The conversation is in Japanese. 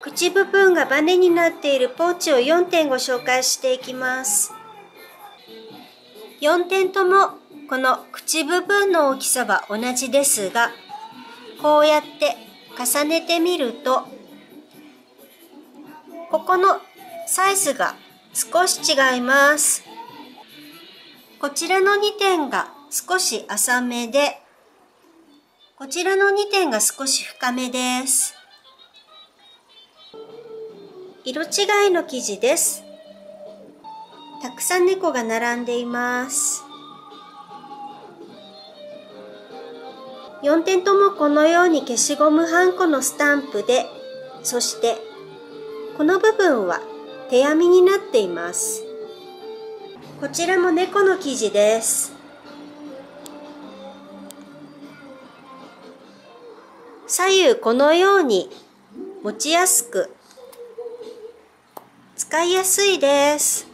口部分がバネになっているポーチを4点ご紹介していきます。4点ともこの口部分の大きさは同じですが、こうやって重ねてみると、ここのサイズが少し違います。こちらの2点が少し浅めで、こちらの2点が少し深めです。色違いの生地です。たくさん猫が並んでいます。4点ともこのように消しゴムはんこのスタンプで、そしてこの部分は手編みになっています。こちらも猫の生地です。左右このように持ちやすく使いやすいです。